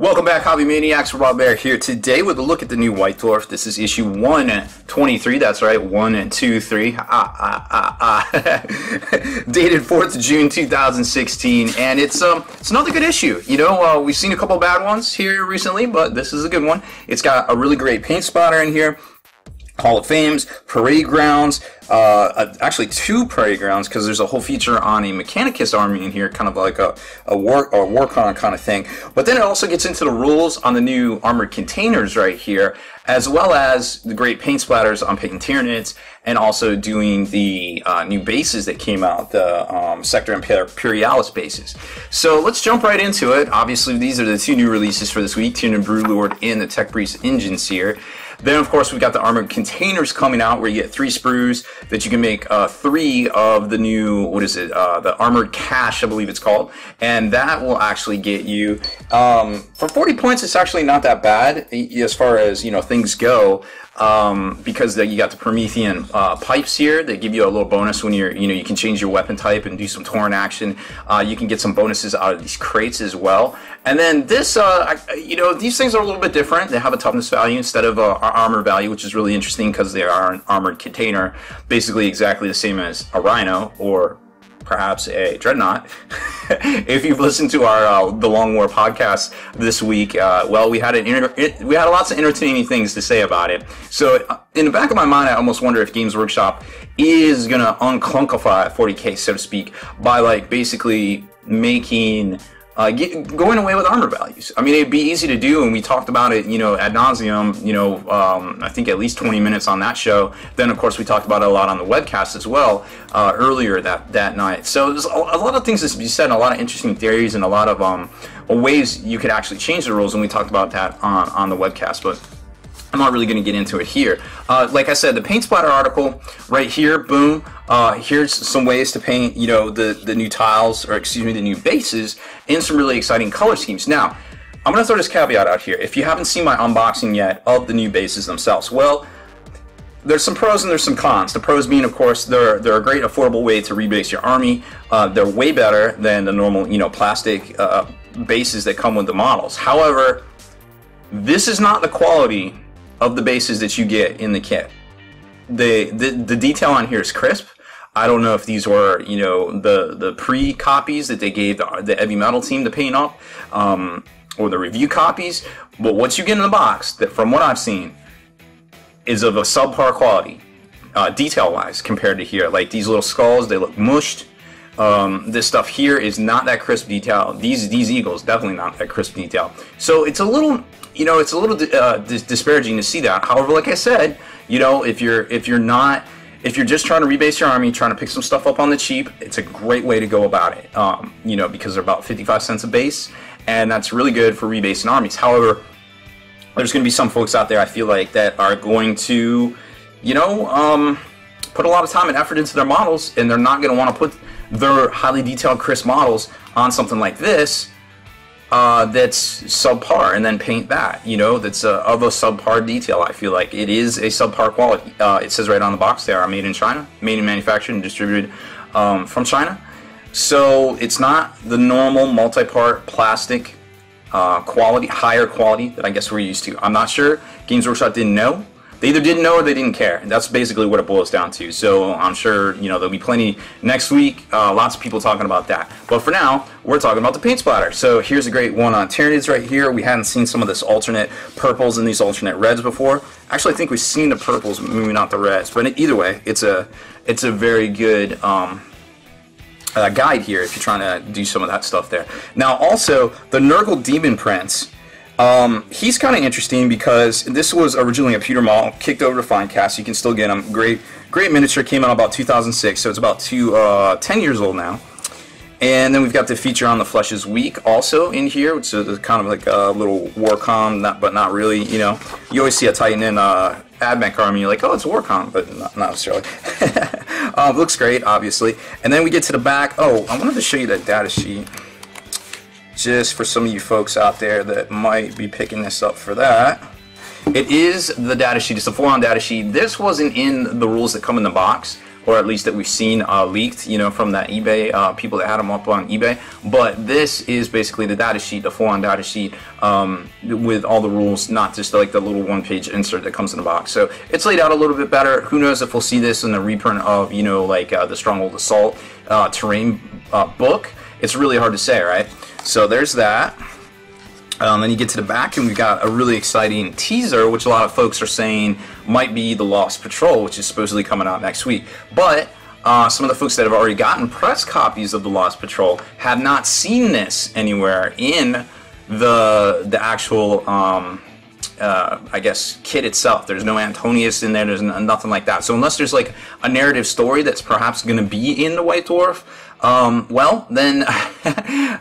Welcome back, Hobby Maniacs. Rob Baer here today with a look at the new White Dwarf. This is issue 123. That's right, 1 and 2, 3. Ah, ah, ah, ah. Dated 4th June 2016. And it's um, it's another good issue. You know, uh, we've seen a couple bad ones here recently, but this is a good one. It's got a really great paint splatter in here. Hall of Fames, parade grounds, uh, actually two parade grounds because there's a whole feature on a Mechanicus army in here, kind of like a, a war a Warcon kind of thing. But then it also gets into the rules on the new armored containers right here, as well as the great paint splatters on Pagan Tyranids, and also doing the uh, new bases that came out, the um, Sector Imperialis bases. So let's jump right into it. Obviously, these are the two new releases for this week, Tyranid Broodlord and the Tech Priest Enginseer. Then, of course, we've got the armored containers coming out where you get three sprues that you can make uh, three of the new, what is it, uh, the armored cache, I believe it's called. And that will actually get you, um, for 40 points, it's actually not that bad as far as, you know, things go um, because you got the Promethean uh, pipes here that give you a little bonus when you're, you know, you can change your weapon type and do some torn action. Uh, you can get some bonuses out of these crates as well. And then this, uh, you know, these things are a little bit different. They have a toughness value instead of a armor value, which is really interesting because they are an armored container, basically exactly the same as a Rhino or perhaps a dreadnought. if you've listened to our uh, the Long War podcast this week, uh, well, we had an inter- it, we had lots of entertaining things to say about it. So uh, in the back of my mind, I almost wonder if Games Workshop is gonna unclunkify 40k, so to speak, by like basically making uh, get, going away with armor values. I mean, it'd be easy to do, and we talked about it, you know, ad nauseum. You know, um, I think at least 20 minutes on that show. Then, of course, we talked about it a lot on the webcast as well uh, earlier that that night. So there's a, a, lot of things to be said, and a lot of interesting theories, and a lot of um, ways you could actually change the rules, and we talked about that on on the webcast, but. I'm not really going to get into it here. Uh, like I said, the paint splatter article right here, boom. Uh, here's some ways to paint, you know, the the new tiles or excuse me, the new bases in some really exciting color schemes. Now, I'm going to throw this caveat out here. If you haven't seen my unboxing yet of the new bases themselves, well, there's some pros and there's some cons. The pros being, of course, they're they're a great affordable way to rebase your army. Uh, they're way better than the normal, you know, plastic uh, bases that come with the models. However, this is not the quality of the bases that you get in the kit. The, the, the detail on here is crisp. I don't know if these were, you know, the, the pre copies that they gave the, the heavy metal team to paint up, um, or the review copies. But what you get in the box, that from what I've seen, is of a subpar quality, uh, detail wise, compared to here. Like these little skulls, they look mushed. Um, this stuff here is not that crisp detail. These these eagles definitely not that crisp detail. So it's a little you know, it's a little uh, dis- disparaging to see that. However, like I said, you know, if you're if you're not if you're just trying to rebase your army, trying to pick some stuff up on the cheap, it's a great way to go about it. Um, you know, because they're about 55 cents a base, and that's really good for rebasing armies. However, there's going to be some folks out there I feel like that are going to, you know, um, put a lot of time and effort into their models, and they're not going to want to put their highly detailed, crisp models on something like this uh, that's subpar and then paint that you know that's a, of a subpar detail. I feel like it is a subpar quality. Uh, it says right on the box they are made in china made and manufactured and distributed um, from china. So it's not the normal multi-part plastic uh, quality higher quality that i guess we're used to. I'm not sure. Games workshop didn't know they either didn't know or they didn't care. That's basically what it boils down to. So I'm sure you know there'll be plenty next week. Uh, lots of people talking about that. But for now, we're talking about the paint splatter. So here's a great one on Tyranids right here. We hadn't seen some of this alternate purples and these alternate reds before. Actually, I think we've seen the purples, maybe not the reds. But either way, it's a it's a very good. Um, uh, guide here if you're trying to do some of that stuff there. Now also the Nurgle Demon Prince um, he's kind of interesting because this was originally a pewter model, kicked over to Finecast. You can still get him. Great, great miniature. Came out about 2006, so it's about two, uh, 10 years old now. And then we've got the feature on the Flesh is Weak also in here, which is kind of like a little Warcom, not, but not really. You know, you always see a Titan in uh, AdMech army, you're like, oh, it's Warcom, but not, not necessarily. um, looks great, obviously. And then we get to the back. Oh, I wanted to show you that data sheet just for some of you folks out there that might be picking this up for that. It is the data sheet. It's a full-on data sheet. This wasn't in the rules that come in the box, or at least that we've seen uh, leaked, you know, from that eBay uh, people that had them up on eBay. But this is basically the data sheet, the full-on data sheet um, with all the rules, not just like the little one-page insert that comes in the box. So it's laid out a little bit better. Who knows if we'll see this in the reprint of, you know, like uh, the Stronghold Assault uh, terrain uh, book. It's really hard to say, right? So there's that. Um, then you get to the back, and we've got a really exciting teaser, which a lot of folks are saying might be the Lost Patrol, which is supposedly coming out next week. But uh, some of the folks that have already gotten press copies of the Lost Patrol have not seen this anywhere in the the actual, um, uh, I guess, kit itself. There's no Antonius in there. There's nothing like that. So unless there's like a narrative story that's perhaps going to be in the White Dwarf, um, well, then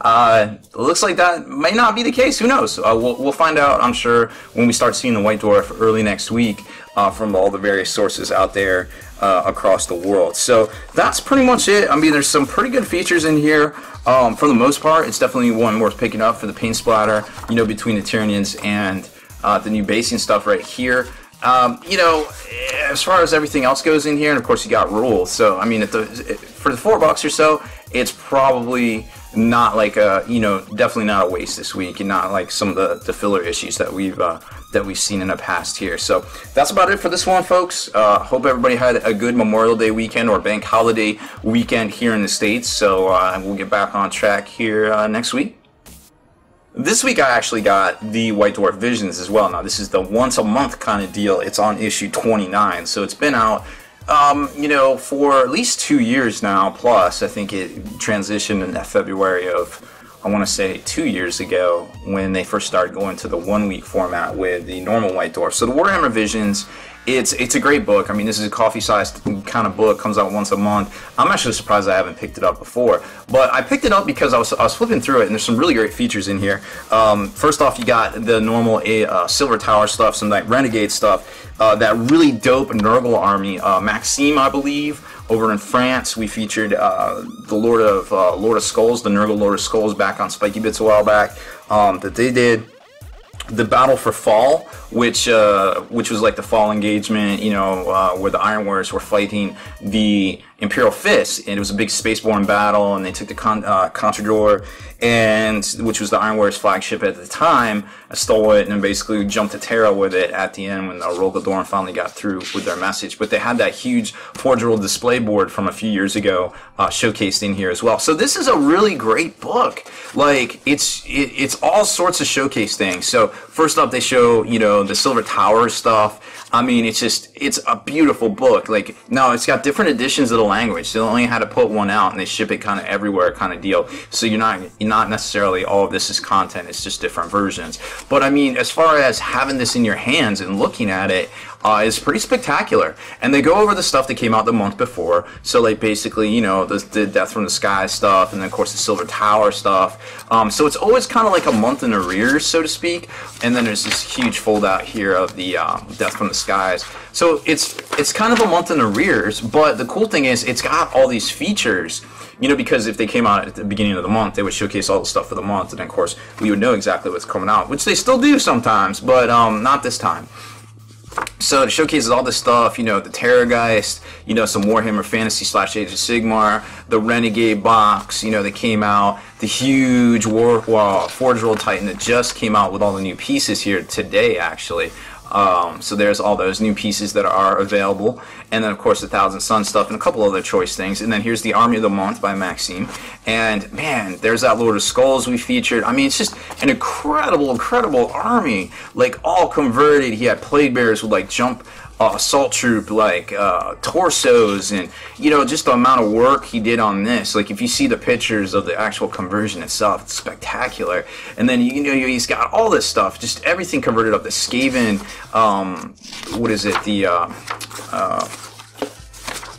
uh, looks like that may not be the case. Who knows? Uh, we'll, we'll find out, I'm sure, when we start seeing the White Dwarf early next week uh, from all the various sources out there uh, across the world. So that's pretty much it. I mean, there's some pretty good features in here. Um, for the most part, it's definitely one worth picking up for the paint splatter, you know, between the Tyranids and uh, the new basing stuff right here. Um, you know, as far as everything else goes in here, and of course you got rules. So I mean, the, for the four bucks or so, it's probably not like a you know definitely not a waste this week, and not like some of the, the filler issues that we've uh, that we've seen in the past here. So that's about it for this one, folks. Uh, hope everybody had a good Memorial Day weekend or bank holiday weekend here in the states. So uh, we'll get back on track here uh, next week. This week I actually got the White Dwarf Visions as well. Now this is the once a month kind of deal. It's on issue 29, so it's been out, um, you know, for at least two years now. Plus, I think it transitioned in February of, I want to say, two years ago when they first started going to the one week format with the normal White Dwarf. So the Warhammer Visions it's it's a great book. I mean, this is a coffee-sized kind of book. Comes out once a month. I'm actually surprised I haven't picked it up before, but I picked it up because I was I was flipping through it, and there's some really great features in here. Um, first off, you got the normal uh, Silver Tower stuff, some like Renegade stuff. Uh, that really dope Nurgle army, uh, Maxime, I believe, over in France. We featured uh, the Lord of uh, Lord of Skulls, the Nurgle Lord of Skulls, back on Spikey Bits a while back. Um, that they did the battle for Phall, which uh, which was like the Phall engagement, you know, uh, where the Iron Warriors were fighting the Imperial Fist, and it was a big spaceborne battle, and they took the Con- uh, Contador, and which was the Iron Warriors flagship at the time, I stole it, and basically jumped to Terra with it at the end when the Rogal Dorn finally got through with their message. But they had that huge Forge display board from a few years ago uh, showcased in here as well. So this is a really great book. Like it's it, it's all sorts of showcase things. So first up, they show you know the Silver Tower stuff. I mean, it's just it's a beautiful book. Like no, it's got different editions of the language. They only had to put one out, and they ship it kind of everywhere, kind of deal. So you're not you're not necessarily all of this is content. It's just different versions. But I mean, as far as having this in your hands and looking at it, uh, is pretty spectacular. And they go over the stuff that came out the month before. So like basically, you know, the, the Death from the Sky stuff, and then of course the Silver Tower stuff. Um, so it's always kind of like a month in arrears, so to speak. And then there's this huge fold out here of the um, Death from the Skies. So it's it's kind of a month in arrears. But the cool thing is, it's got all these features you know, because if they came out at the beginning of the month, they would showcase all the stuff for the month, and then of course, we would know exactly what's coming out, which they still do sometimes, but um, not this time. So it showcases all this stuff, you know, the Terrorgeist, you know, some Warhammer Fantasy slash Age of Sigmar, the Renegade box, you know, that came out, the huge War well, Forge World Titan that just came out with all the new pieces here today, actually. Um, so there's all those new pieces that are available, and then of course the Thousand Sun stuff and a couple other choice things. And then here's the Army of the Month by Maxime, and man, there's that Lord of Skulls we featured. I mean, it's just an incredible, incredible army, like all converted. He had plague bears with like jump uh, assault troop like uh, torsos and you know just the amount of work he did on this. Like if you see the pictures of the actual conversion itself it's spectacular. And then you know he's got all this stuff just everything converted up. The skaven um, what is it? The uh, uh,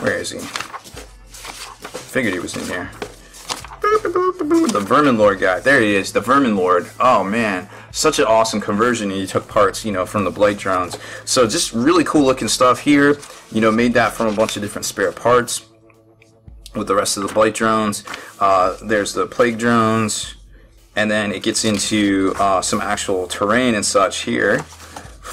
where is he? Figured he was in here the vermin lord guy. There he is the vermin lord. Oh man. Such an awesome conversion and you took parts you know from the blight drones. So just really cool looking stuff here. You know made that from a bunch of different spare parts with the rest of the blight drones. Uh, there's the plague drones. And then it gets into uh, some actual terrain and such here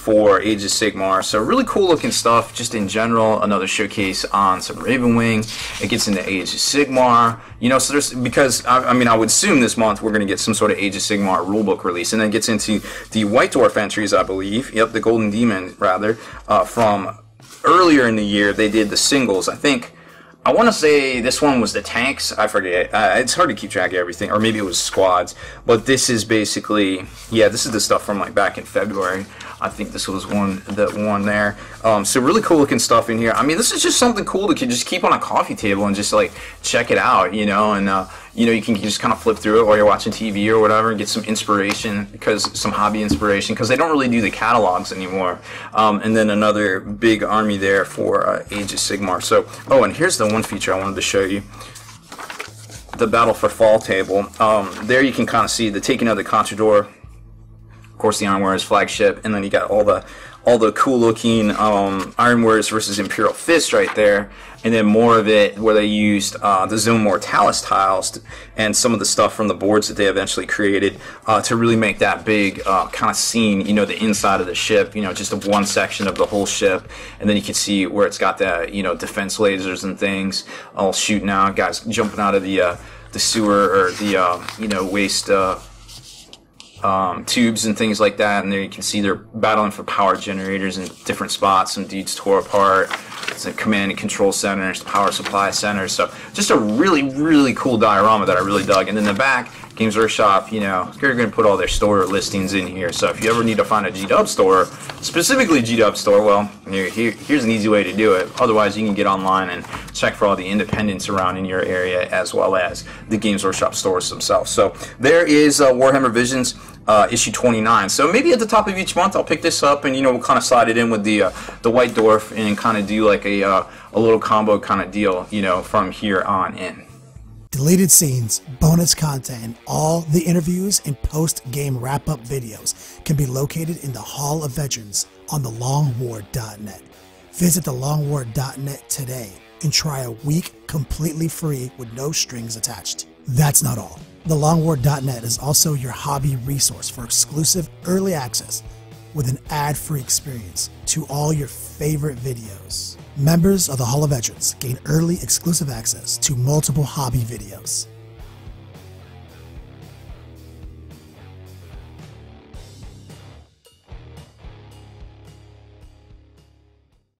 for Age of Sigmar. So really cool looking stuff just in general. Another showcase on some Ravenwing. It gets into Age of Sigmar. You know, so there's because I, I mean I would assume this month we're going to get some sort of Age of Sigmar rulebook release, and then it gets into the White Dwarf entries, I believe. Yep, the Golden Demon rather uh, from earlier in the year. They did the singles. I think I want to say this one was the tanks. I forget. Uh, it's hard to keep track of everything, or maybe it was squads. But this is basically, yeah, this is the stuff from like back in February. I think this was one that one there. Um, so really cool looking stuff in here. I mean, this is just something cool to just keep on a coffee table and just like check it out, you know. And uh, you know, you can just kind of flip through it while you're watching TV or whatever and get some inspiration because some hobby inspiration because they don't really do the catalogs anymore. Um, and then another big army there for uh, Age of Sigmar. So, oh, and here's the one feature I wanted to show you the Battle for Phall table. Um, there you can kind of see the taking of the Contador of course, the Iron Warriors flagship, and then you got all the all the cool looking um, Iron Warriors versus Imperial Fist right there, and then more of it where they used uh, the Zone Mortalis tiles to, and some of the stuff from the boards that they eventually created uh, to really make that big uh, kind of scene, you know, the inside of the ship, you know, just a one section of the whole ship, and then you can see where it's got the you know defense lasers and things all shooting out, guys jumping out of the uh, the sewer or the uh, you know waste uh, um, tubes and things like that. And there you can see they're battling for power generators in different spots. Some dudes tore apart. A command and control centers, power supply centers. So just a really, really cool diorama that I really dug. And in the back, Games Workshop, you know, they're going to put all their store listings in here. So if you ever need to find a G-Dub store, specifically G-Dub store, well, here, here, here's an easy way to do it. Otherwise, you can get online and check for all the independents around in your area as well as the Games Workshop stores themselves. So there is uh, Warhammer Visions uh, issue 29. So maybe at the top of each month, I'll pick this up and you know we'll kind of slide it in with the uh, the White Dwarf and kind of do like a uh, a little combo kind of deal, you know, from here on in. Deleted scenes, bonus content, all the interviews and post-game wrap-up videos can be located in the Hall of Veterans on the thelongwar.net. Visit the thelongwar.net today and try a week completely free with no strings attached. That's not all. TheLongWar.net is also your hobby resource for exclusive early access with an ad-free experience to all your favorite videos. Members of the Hall of Veterans gain early exclusive access to multiple hobby videos